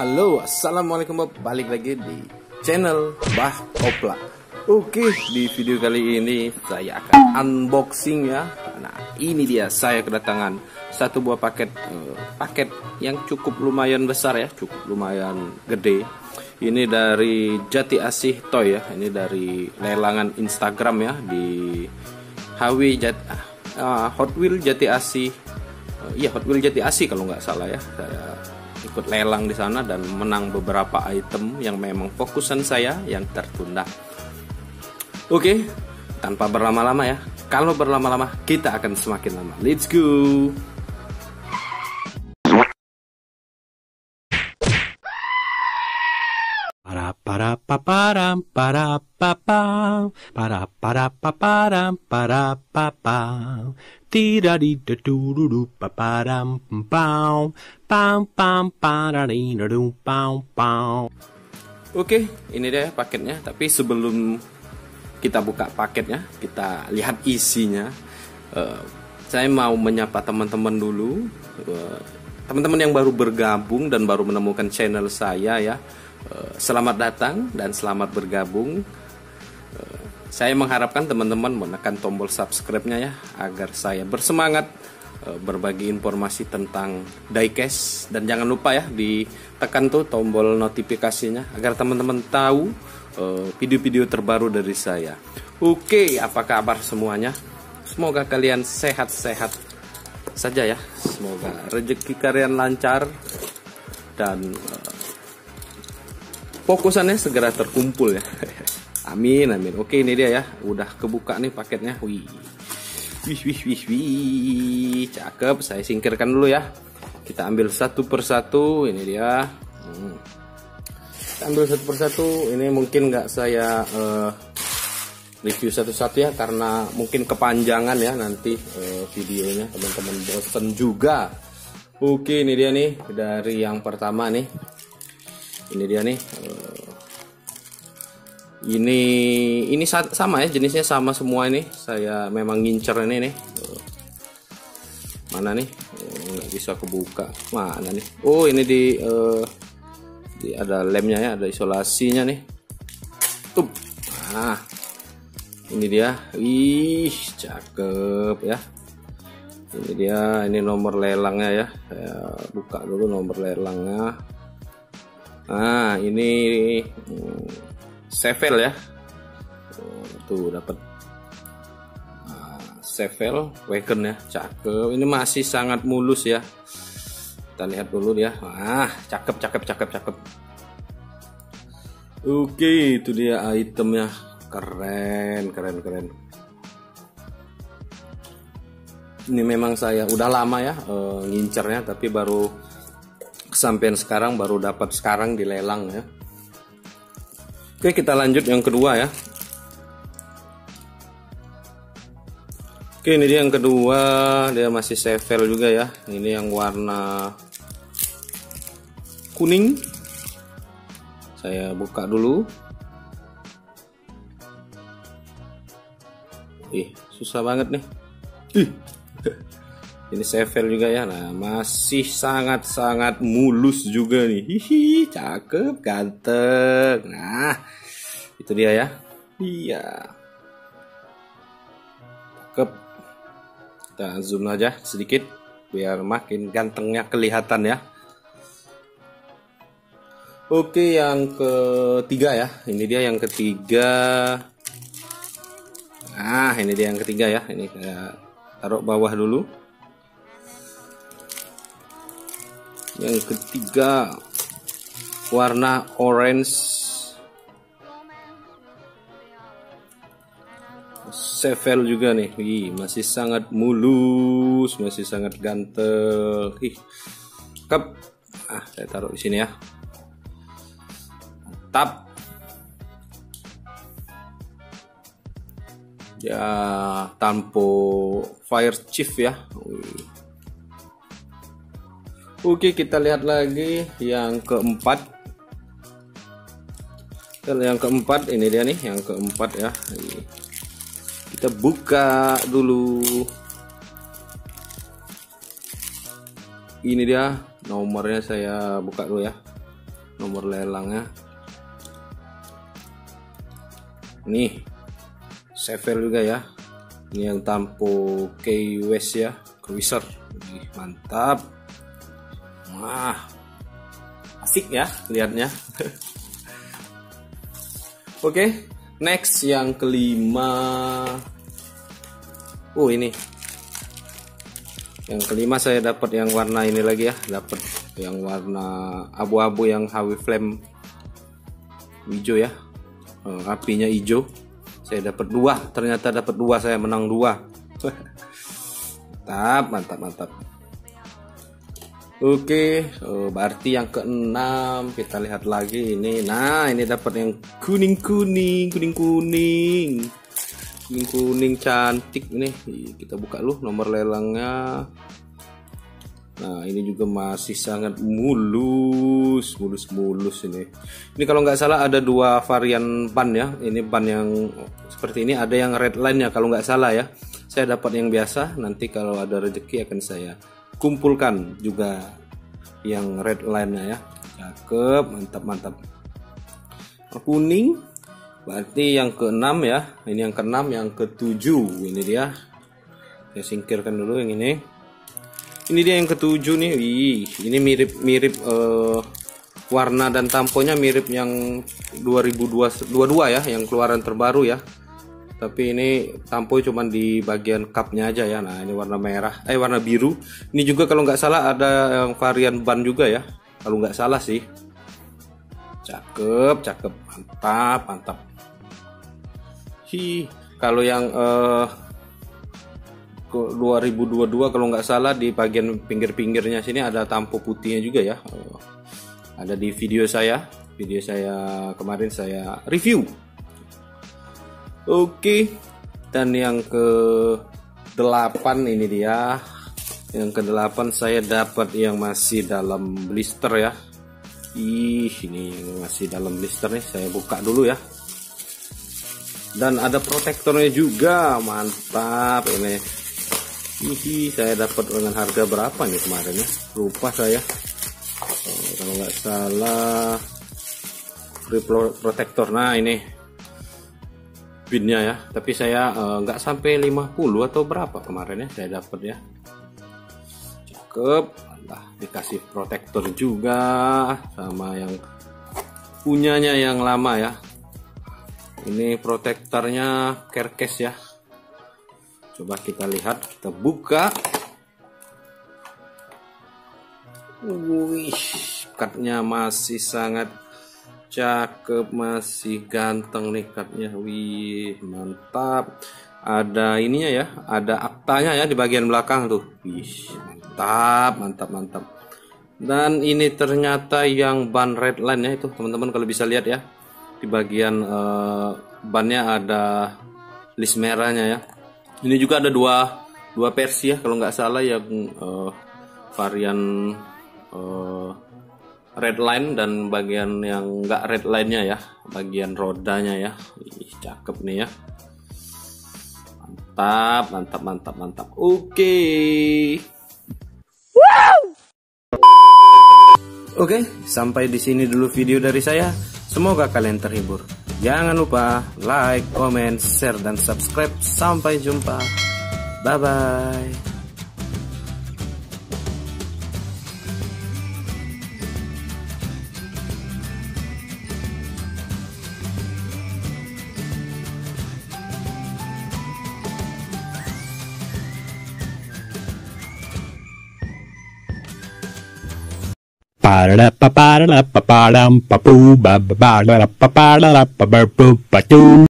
Halo, assalamualaikum Bob. Balik lagi di channel Bah Kopla. Oke, di video kali ini saya akan unboxing ya. Nah, ini dia saya kedatangan satu buah paket eh, paket yang cukup lumayan besar ya, cukup lumayan gede. Ini dari Jati Asih Toy ya. Ini dari lelangan Instagram ya di HW Jat ah, Hot Wheel Jati Asih. Eh, Iya, Hot Wheel Jati Asih kalau nggak salah ya. Saya ikut lelang di sana dan menang beberapa item yang memang fokusan saya yang tertunda. Oke, tanpa berlama-lama ya. Kalau berlama-lama kita akan semakin lama. Let's go. Para para pa param para pa pam para para pa param para pa pam da pa pam pam pam du pam pam Oke, ini dia paketnya. Tapi sebelum kita buka paketnya, kita lihat isinya. Eh, saya mau menyapa teman-teman dulu, Eh, teman-teman yang baru bergabung dan baru menemukan channel saya ya. Eh, selamat datang dan selamat bergabung. Saya mengharapkan teman-teman menekan tombol subscribe-nya ya, agar saya bersemangat eh, berbagi informasi tentang diecast dan jangan lupa ya ditekan tuh tombol notifikasinya agar teman-teman tahu eh, video-video terbaru dari saya. Oke, apa kabar semuanya? Semoga kalian sehat-sehat saja ya. Semoga rezeki kalian lancar dan eh, fokusannya segera terkumpul ya. Amin amin. Oke ini dia ya, udah kebuka nih paketnya. Wih. Wih, wih, wih, wih, cakep. Saya singkirkan dulu ya. Kita ambil satu persatu. Ini dia. Hmm. Kita ambil satu persatu. Ini mungkin nggak saya eh, review satu-satu ya, karena mungkin kepanjangan ya nanti eh, videonya. Teman-teman bosen juga. Oke, ini dia nih dari yang pertama nih. Ini dia nih. eh, ini ini sa- sama ya jenisnya sama semua ini. Saya memang ngincer ini nih. Mana nih? Oh, nggak bisa kebuka. Mana nih? Oh ini di, eh, di ada lemnya ya ada isolasinya nih. Tuh. Nah ini dia. Ih cakep ya. Ini dia ini nomor lelangnya ya. Saya buka dulu nomor lelangnya. Nah ini hmm, Sevel ya. Oh, tuh dapat nah, Sevel wagon ya, cakep. Ini masih sangat mulus ya. Kita lihat dulu dia. Ah, cakep, cakep, cakep, cakep. Oke, itu dia itemnya. Keren, keren, keren. Ini memang saya udah lama ya eh, ngincernya, tapi baru kesampaian sekarang, baru dapat sekarang di lelang ya. Oke kita lanjut yang kedua ya. Oke ini dia yang kedua. Dia masih sevel juga ya. Ini yang warna Kuning. Saya buka dulu. Ih susah banget nih. Ih ini sevel juga ya. Nah masih sangat-sangat mulus juga nih. Hihi cakep ganteng. Nah itu dia ya. Iya. Cakep. Kita zoom aja sedikit biar makin gantengnya kelihatan ya. Oke yang ketiga ya. Ini dia yang ketiga. Nah ini dia yang ketiga ya. Ini saya taruh bawah dulu yang ketiga warna orange. Sevel juga nih. Wih, masih sangat mulus masih sangat ganteng. Ih, kep. Ah saya taruh di sini ya. Tap. Ya tampo fire chief ya. Wih. Oke kita lihat lagi yang keempat. Yang keempat ini dia nih yang keempat ya. Kita buka dulu. Ini dia nomornya saya buka dulu ya. Nomor lelangnya. Nih Sevel juga ya. Ini yang tampo K West ya Cruiser. Mantap wah. Asik ya lihatnya oke okay, next yang kelima. Oh ini. Yang kelima saya dapat yang warna ini lagi ya. Dapat yang warna abu-abu yang HW flame hijau ya. Uh, apinya hijau. Saya dapat dua. Ternyata dapat dua saya menang dua. Mantap mantap mantap oke oh, berarti yang keenam kita lihat lagi ini nah ini dapat yang kuning kuning kuning kuning kuning kuning cantik nih kita buka lu nomor lelangnya Nah ini juga masih sangat mulus, mulus, mulus ini. Ini kalau nggak salah ada dua varian ban ya. Ini ban yang seperti ini, ada yang red line ya kalau nggak salah ya. Saya dapat yang biasa. Nanti kalau ada rezeki akan saya kumpulkan juga yang red line-nya ya. Cakep, mantap, mantap. Kuning, berarti yang keenam ya. Ini yang keenam, yang ketujuh. Ini dia. Saya singkirkan dulu yang ini ini dia yang ketujuh nih Wih, ini mirip-mirip uh, warna dan tamponya mirip yang 2022 ya yang keluaran terbaru ya tapi ini tampo cuma di bagian cupnya aja ya. Nah ini warna merah. Eh warna biru. Ini juga kalau nggak salah ada yang varian ban juga ya. Kalau nggak salah sih. Cakep cakep. Mantap mantap. Hi kalau yang uh, 2022 kalau nggak salah di bagian pinggir-pinggirnya sini ada tampo putihnya juga ya. Ada di video saya. Video saya kemarin saya review oke. Dan yang ke 8 ini dia. Yang ke 8 saya dapat yang masih dalam blister ya. Ih ini yang masih dalam blister nih. Saya buka dulu ya. Dan ada protektornya juga. Mantap ini. Hihi, saya dapat dengan harga berapa nih kemarin ya? Lupa saya. Oh, kalau nggak salah free protector. Nah ini pinnya ya. Tapi saya eh, nggak uh, sampai 50 atau berapa kemarin ya saya dapat ya. Cakep. Nah, dikasih protektor juga sama yang punyanya yang lama ya. Ini protektornya Kerkes ya coba kita lihat kita buka wih cutnya masih sangat cakep masih ganteng nih cutnya. Wih mantap. Ada ininya ya ada aktanya ya di bagian belakang tuh. Wih mantap mantap mantap. Dan ini ternyata yang ban red line ya itu teman-teman kalau bisa lihat ya. Di bagian uh, bannya ada list merahnya ya. Ini juga ada dua dua versi ya kalau nggak salah yang uh, varian uh, red line dan bagian yang nggak red line-nya ya bagian rodanya ya Ih, cakep nih ya mantap mantap mantap mantap oke okay. Oke, sampai di sini dulu video dari saya. Semoga kalian terhibur. Jangan lupa like, comment, share, dan subscribe. Sampai jumpa. Bye-bye. Ba-da-da-ba-ba-da-da-ba-ba-dum, ba-boo, ba-ba-ba-da-da-ba-ba-boo, ba-doo.